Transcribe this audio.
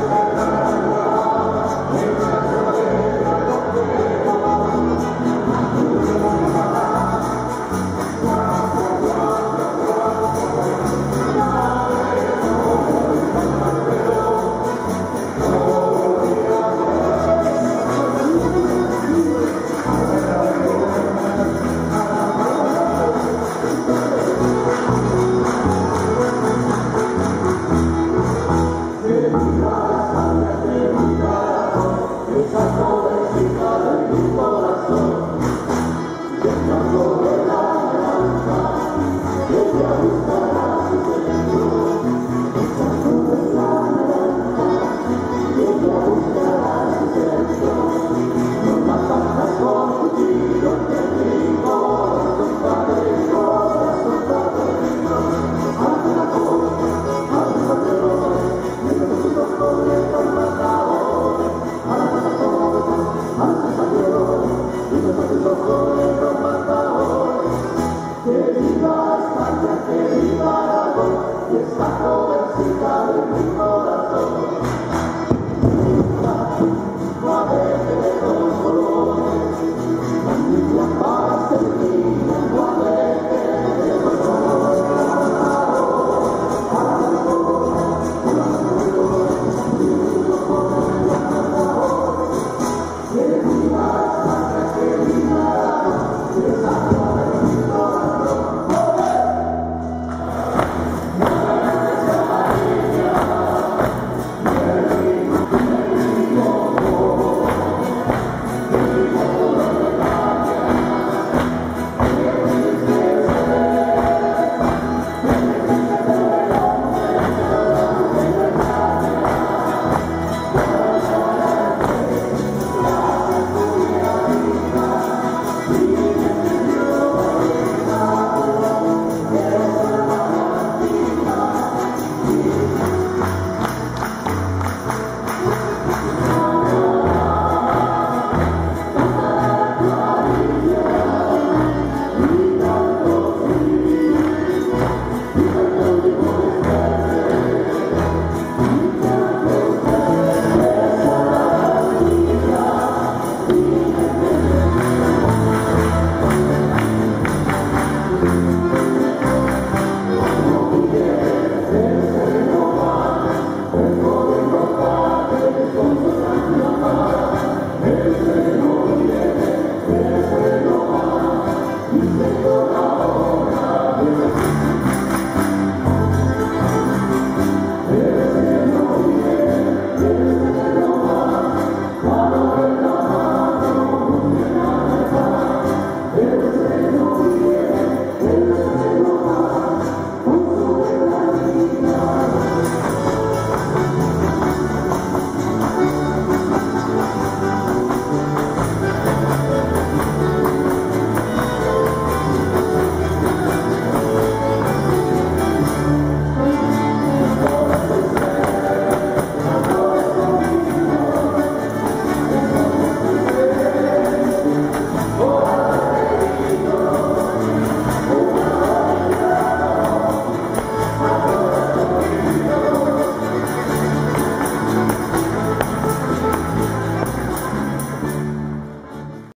あ!